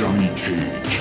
Johnny Cage.